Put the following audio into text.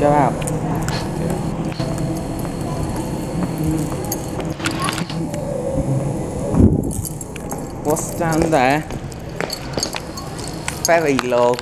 cho vào What's down there? Very low